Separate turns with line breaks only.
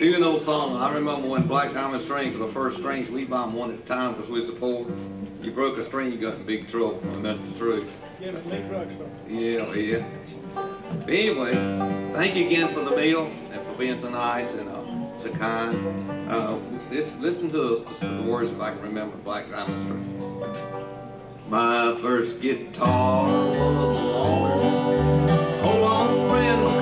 Even those song? I remember when Black Diamond Strings were the first strings, we buy one at a time because we support. You broke a string, you got in big trouble, and that's the truth.
Yeah, big trouble.
Yeah, oh, yeah. But anyway, thank you again for the meal and for being so nice and uh, so kind. Uh, this, listen to the, words if I can remember Black Diamond strings. My first guitar was a long, Oh, long friend,